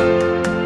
Bye.